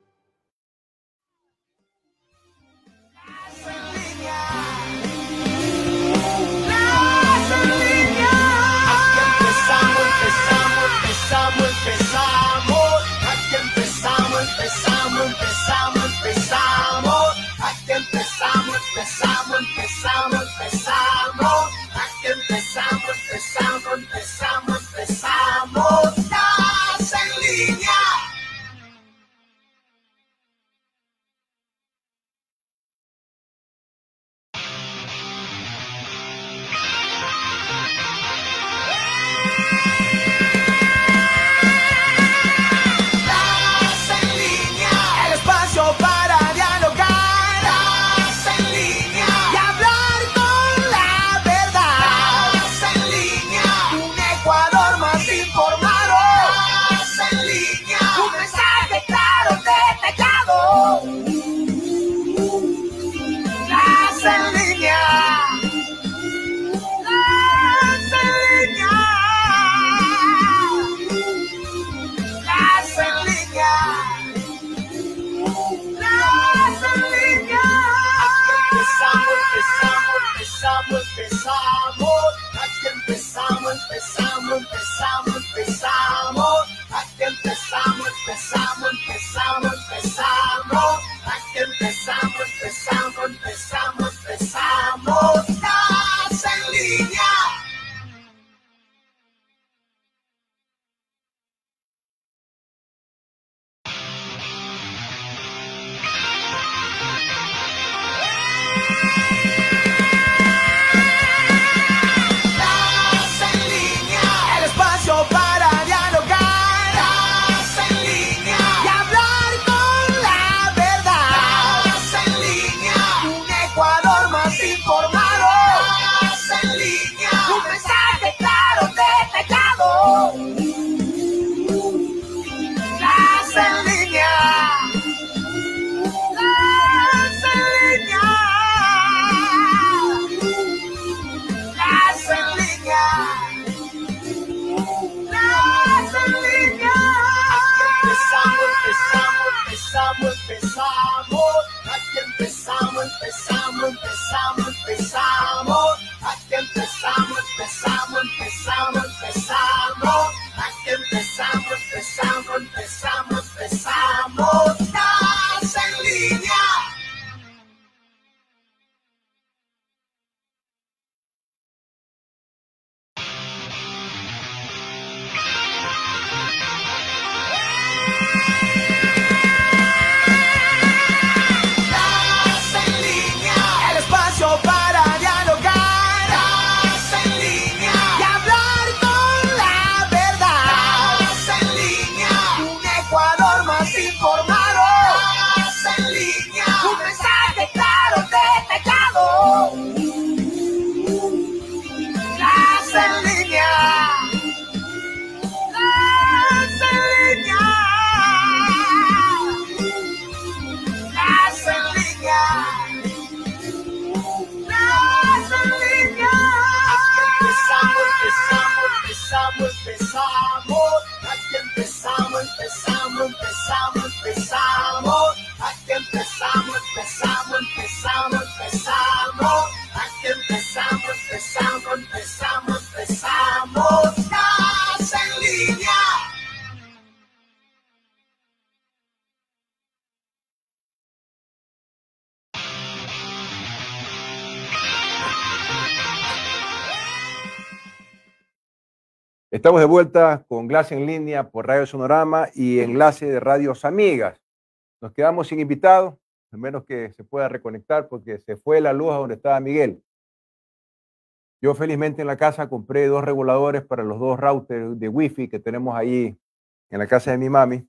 Vuelta con Glass en línea por Radio Sonorama y enlace de Radios Amigas. Nos quedamos sin invitados, al menos que se pueda reconectar porque se fue la luz a donde estaba Miguel. Yo felizmente en la casa compré dos reguladores para los dos routers de Wi-Fi que tenemos ahí en la casa de mi mami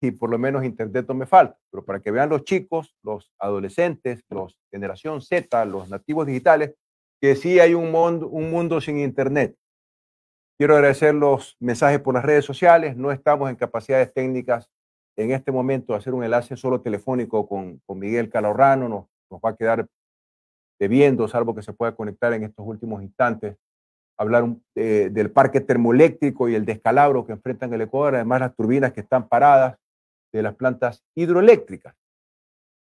y por lo menos internet no me falta. Pero para que vean los chicos, los adolescentes, los generación Z, los nativos digitales, que sí hay un mundo, un mundo sin internet Quiero agradecer los mensajes por las redes sociales. No estamos en capacidades técnicas en este momento hacer un enlace solo telefónico con, con Miguel Calorrano, nos, va a quedar debiendo, salvo que se pueda conectar en estos últimos instantes, hablar del parque termoeléctrico y el descalabro que enfrentan el Ecuador, además las turbinas que están paradas de las plantas hidroeléctricas.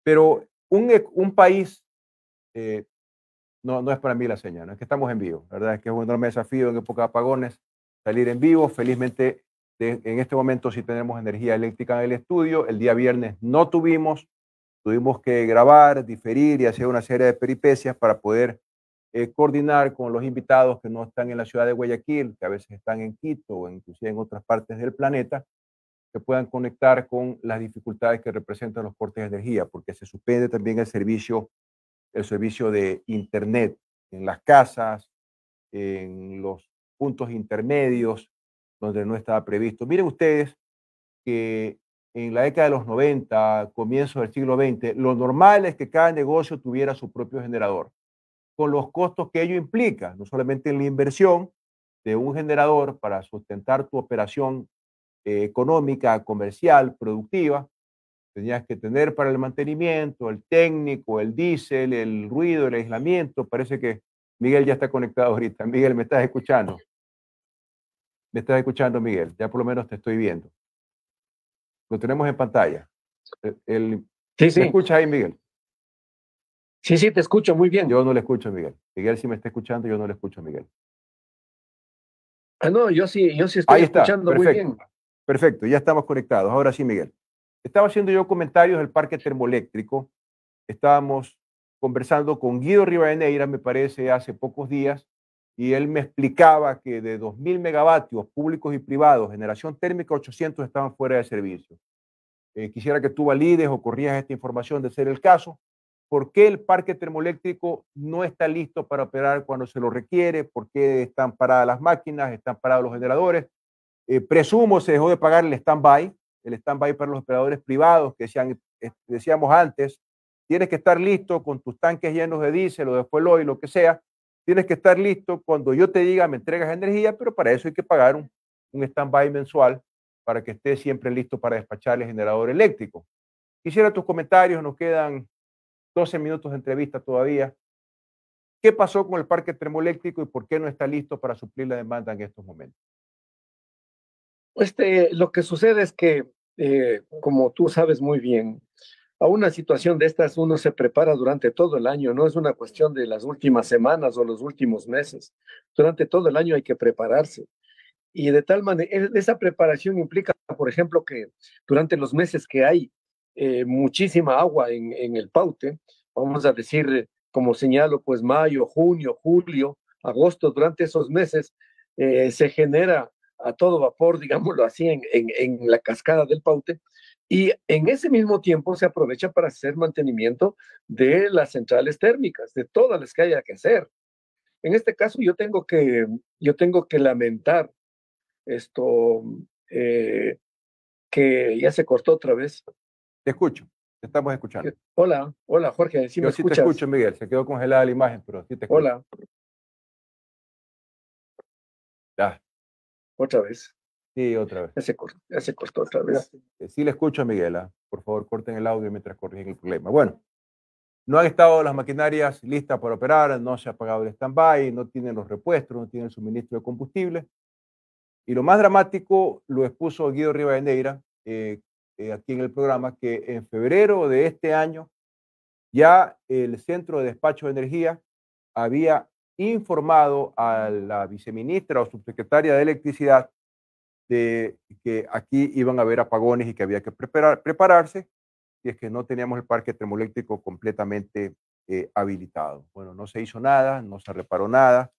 Pero un, un país, eh, no, no es para mí la señal, es que estamos en vivo, la verdad es que es un enorme desafío en época de apagones salir en vivo. Felizmente, en este momento sí tenemos energía eléctrica en el estudio. El día viernes no tuvimos, tuvimos que grabar, diferir y hacer una serie de peripecias para poder eh, coordinar con los invitados que no están en la ciudad de Guayaquil, que a veces están en Quito o inclusive en otras partes del planeta, que puedan conectar con las dificultades que representan los cortes de energía, porque se suspende también el servicio, el servicio de Internet en las casas, en los puntos intermedios donde no estaba previsto. Miren ustedes que en la década de los 90, comienzo del siglo XX, lo normal es que cada negocio tuviera su propio generador, con los costos que ello implica, no solamente en la inversión de un generador para sustentar tu operación eh, económica, comercial, productiva, tenías que tener para el mantenimiento, el técnico, el diésel, el ruido, el aislamiento. Parece que Miguel ya está conectado ahorita. Miguel, ¿me estás escuchando? ¿Me estás escuchando, Miguel? Ya por lo menos te estoy viendo. Lo tenemos en pantalla. El, sí, sí. ¿Me escuchas ahí, Miguel? Sí, sí, te escucho muy bien. Yo no le escucho Miguel. Miguel sí me está escuchando, yo no le escucho Miguel. Ah, no, yo sí, yo sí estoy escuchando muy bien. Perfecto, ya estamos conectados. Ahora sí, Miguel. Estaba haciendo yo comentarios del parque termoeléctrico. Estábamos conversando con Guido Rivadeneira, me parece, hace pocos días, y él me explicaba que de 2.000 megavatios públicos y privados, generación térmica 800 estaban fuera de servicio. Eh, quisiera que tú valides o corrías esta información de ser el caso. ¿Por qué el parque termoeléctrico no está listo para operar cuando se lo requiere? ¿Por qué están paradas las máquinas? ¿Están parados los generadores? Eh, presumo se dejó de pagar el stand-by, el stand-by para los operadores privados que eh, decíamos antes, tienes que estar listo con tus tanques llenos de diésel o de fuel lo que sea, tienes que estar listo cuando yo te diga me entregas energía, pero para eso hay que pagar un, un stand-by mensual para que estés siempre listo para despachar el generador eléctrico. Quisiera tus comentarios, nos quedan 12 minutos de entrevista todavía. ¿Qué pasó con el parque termoeléctrico y por qué no está listo para suplir la demanda en estos momentos? Este, lo que sucede es que, eh, como tú sabes muy bien, a una situación de estas uno se prepara durante todo el año, no es una cuestión de las últimas semanas o los últimos meses. Durante todo el año hay que prepararse. Y de tal manera, e, esa preparación implica, por ejemplo, que durante los meses que hay eh, muchísima agua en, el paute, vamos a decir, como señalo, pues mayo, junio, julio, agosto, durante esos meses eh, se genera a todo vapor, digámoslo así, en, en, la cascada del Paute. Y en ese mismo tiempo se aprovecha para hacer mantenimiento de las centrales térmicas, de todas las que haya que hacer. En este caso yo tengo que, yo tengo que lamentar esto, eh, que ya se cortó otra vez. Te escucho, te estamos escuchando. Hola, hola Jorge, ¿sí yo sí te escucho, Miguel, se quedó congelada la imagen, pero sí te escucho. Hola. Otra vez. Sí, otra vez. Ya se, cortó, ya se cortó otra vez. Sí le escucho a Miguela. Por favor, corten el audio mientras corrigen el problema. Bueno, no han estado las maquinarias listas para operar, no se ha pagado el stand-by, no tienen los repuestos, no tienen suministro de combustible. Y lo más dramático lo expuso Guido Rivadeneira eh, eh, aquí en el programa, que en febrero de este año ya el Centro de Despacho de Energía había informado a la viceministra o subsecretaria de Electricidad de que aquí iban a haber apagones y que había que preparar, prepararse y es que no teníamos el parque termoeléctrico completamente eh, habilitado. Bueno, no se hizo nada, no se reparó nada,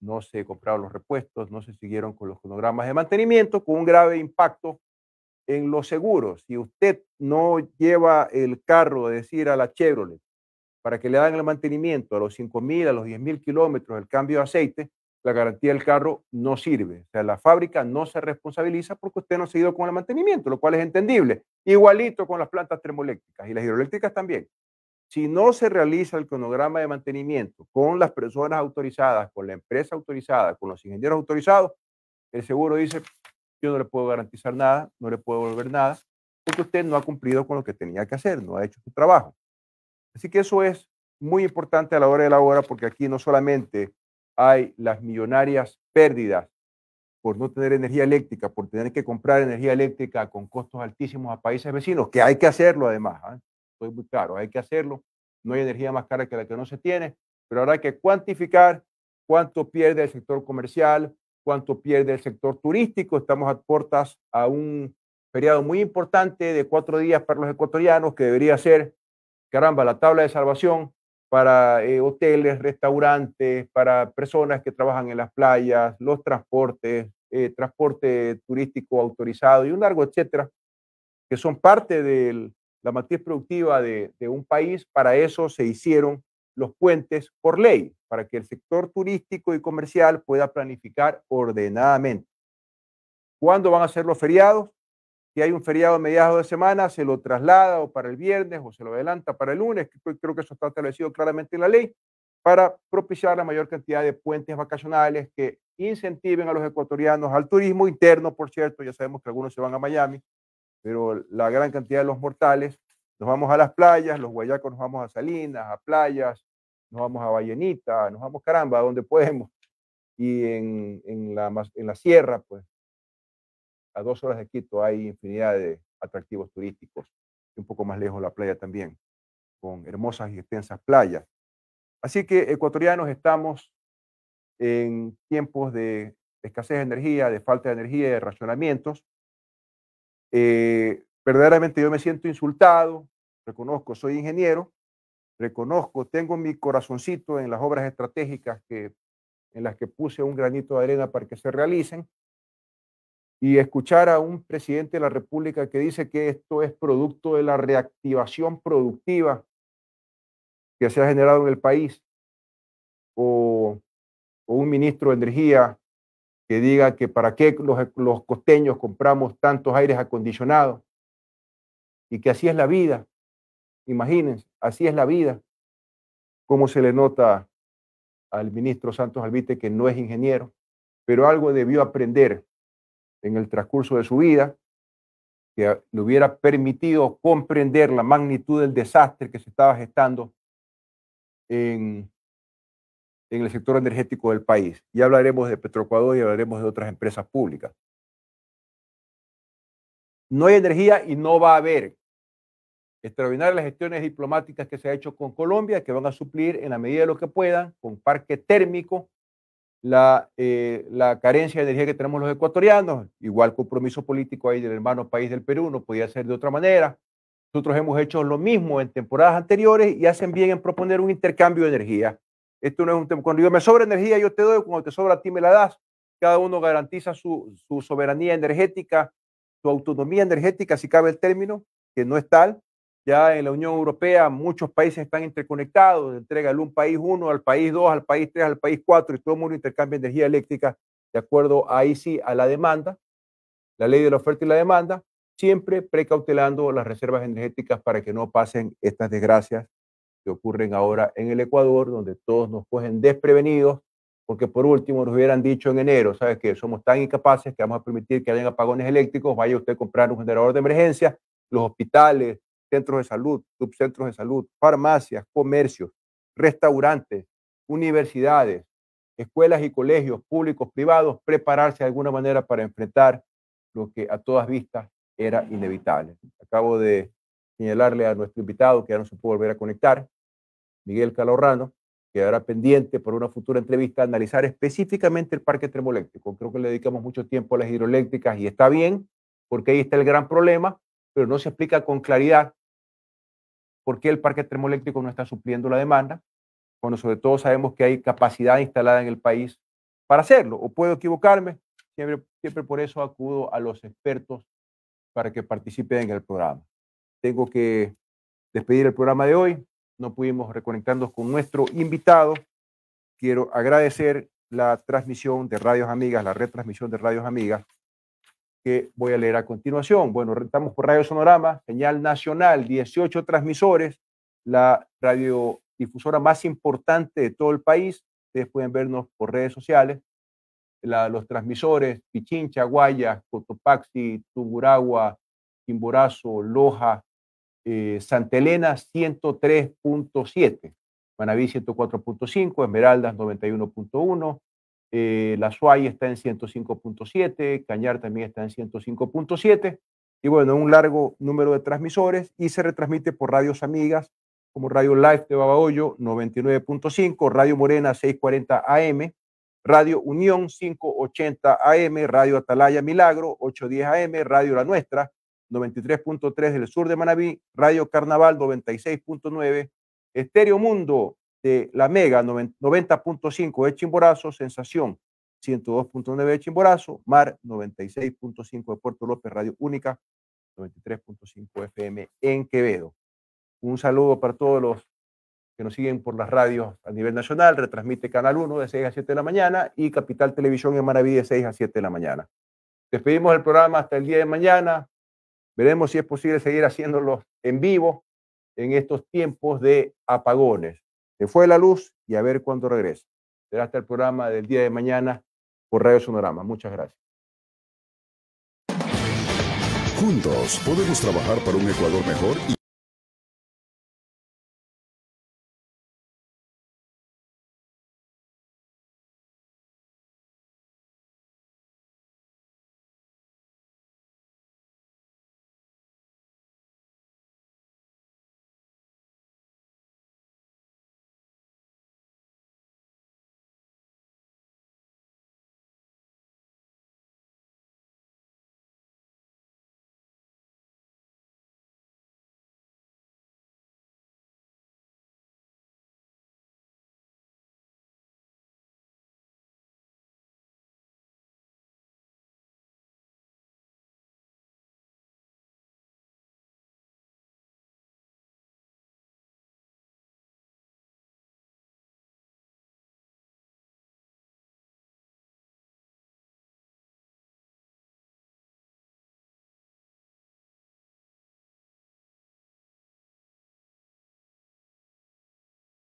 no se compraron los repuestos, no se siguieron con los cronogramas de mantenimiento, con un grave impacto en los seguros. Si usted no lleva el carro, de decir, a la Chevrolet, para que le hagan el mantenimiento a los 5.000, a los 10.000 kilómetros, el cambio de aceite, la garantía del carro no sirve. O sea, la fábrica no se responsabiliza porque usted no ha seguido con el mantenimiento, lo cual es entendible. Igualito con las plantas termoeléctricas y las hidroeléctricas también. Si no se realiza el cronograma de mantenimiento con las personas autorizadas, con la empresa autorizada, con los ingenieros autorizados, el seguro dice, yo no le puedo garantizar nada, no le puedo devolver nada, porque usted no ha cumplido con lo que tenía que hacer, no ha hecho su trabajo. Así que eso es muy importante a la hora de la hora, porque aquí no solamente hay las millonarias pérdidas por no tener energía eléctrica, por tener que comprar energía eléctrica con costos altísimos a países vecinos, que hay que hacerlo además, ¿eh? estoy muy claro, hay que hacerlo, no hay energía más cara que la que no se tiene, pero habrá que cuantificar cuánto pierde el sector comercial, cuánto pierde el sector turístico. Estamos a puertas a un feriado muy importante de cuatro días para los ecuatorianos, que debería ser, caramba, la tabla de salvación para eh, hoteles, restaurantes, para personas que trabajan en las playas, los transportes, eh, transporte turístico autorizado y un largo etcétera, que son parte de la matriz productiva de, de un país. Para eso se hicieron los puentes por ley, para que el sector turístico y comercial pueda planificar ordenadamente. ¿Cuándo van a ser los feriados? Si hay un feriado a mediados de semana, se lo traslada o para el viernes o se lo adelanta para el lunes. Creo que eso está establecido claramente en la ley para propiciar la mayor cantidad de puentes vacacionales que incentiven a los ecuatorianos al turismo interno, por cierto. Ya sabemos que algunos se van a Miami, pero la gran cantidad de los mortales nos vamos a las playas, los guayacos nos vamos a Salinas, a playas, nos vamos a Vallenita, nos vamos caramba, a donde podemos. Y en, en, la, en la sierra, pues, a dos horas de Quito hay infinidad de atractivos turísticos. un poco más lejos la playa también, con hermosas y extensas playas. Así que ecuatorianos estamos en tiempos de escasez de energía, de falta de energía, de racionamientos. Eh, verdaderamente yo me siento insultado, reconozco, soy ingeniero, reconozco, tengo mi corazoncito en las obras estratégicas que, en las que puse un granito de arena para que se realicen, y escuchar a un presidente de la República que dice que esto es producto de la reactivación productiva que se ha generado en el país, o, un ministro de Energía que diga que para qué los, costeños compramos tantos aires acondicionados y que así es la vida, Imagínense, así es la vida. Cómo se le nota al ministro Santos Albite que no es ingeniero, pero algo debió aprender en el transcurso de su vida que le hubiera permitido comprender la magnitud del desastre que se estaba gestando en, en el sector energético del país. Y hablaremos de Petroecuador y hablaremos de otras empresas públicas. No hay energía y no va a haber extraordinarias las gestiones diplomáticas que se ha hecho con Colombia, que van a suplir en la medida de lo que puedan, con parque térmico, la, eh, la carencia de energía que tenemos los ecuatorianos, igual compromiso político ahí del hermano país del Perú, no podía ser de otra manera. Nosotros hemos hecho lo mismo en temporadas anteriores y hacen bien en proponer un intercambio de energía. Esto no es un tema, cuando yo me sobra energía, yo te doy, cuando te sobra a ti me la das. Cada uno garantiza su, su soberanía energética, su autonomía energética, si cabe el término, que no es tal, ya en la Unión Europea muchos países están interconectados, entrega el un país uno, al país dos, al país tres, al país cuatro, y todo el mundo intercambia energía eléctrica de acuerdo ahí sí a la demanda, la ley de la oferta y la demanda, siempre precautelando las reservas energéticas para que no pasen estas desgracias que ocurren ahora en el Ecuador, donde todos nos cogen desprevenidos, porque por último nos hubieran dicho en enero, ¿sabes qué? Somos tan incapaces que vamos a permitir que hayan apagones eléctricos, vaya usted a comprar un generador de emergencia, los hospitales, centros de salud, subcentros de salud, farmacias, comercios, restaurantes, universidades, escuelas y colegios públicos, privados, prepararse de alguna manera para enfrentar lo que a todas vistas era inevitable. Acabo de señalarle a nuestro invitado que ya no se puede volver a conectar, Miguel Calorrano, quedará pendiente por una futura entrevista analizar específicamente el parque termoeléctrico. Creo que le dedicamos mucho tiempo a las hidroeléctricas y está bien, porque ahí está el gran problema, pero no se explica con claridad por qué el parque termoeléctrico no está supliendo la demanda, cuando sobre todo sabemos que hay capacidad instalada en el país para hacerlo. O puedo equivocarme, siempre, siempre por eso acudo a los expertos para que participen en el programa. Tengo que despedir el programa de hoy. No pudimos reconectarnos con nuestro invitado. Quiero agradecer la transmisión de Radios Amigas, la retransmisión de Radios Amigas, que voy a leer a continuación. Bueno, estamos por Radio Sonorama, señal nacional, 18 transmisores, la radiodifusora más importante de todo el país. Ustedes pueden vernos por redes sociales. los transmisores Pichincha, Guaya, Cotopaxi, Tunguragua, Chimborazo, Loja, eh, Santa Elena 103.7, Manaví 104.5, Esmeraldas 91.1, eh, La Suay está en 105.7, Cañar también está en 105.7, y bueno, un largo número de transmisores y se retransmite por radios amigas como Radio Live de Babahoyo 99.5, Radio Morena 640 AM, Radio Unión 580 AM, Radio Atalaya Milagro 810 AM, Radio La Nuestra 93.3 del sur de Manabí, Radio Carnaval 96.9, Estéreo Mundo de La Mega 90.5 de Chimborazo, Sensación 102.9 de Chimborazo, Mar 96.5 de Puerto López, Radio Única 93.5 FM en Quevedo. Un saludo para todos los que nos siguen por las radios a nivel nacional. Retransmite Canal 1 de 6 a 7 de la mañana y Capital Televisión en Manaví de 6 a 7 de la mañana. Despedimos el programa hasta el día de mañana. Veremos si es posible seguir haciéndolo en vivo en estos tiempos de apagones. Se fue la luz y a ver cuándo regresa. Será hasta el programa del día de mañana por Radio Sonorama. Muchas gracias. Juntos podemos trabajar para un Ecuador mejor.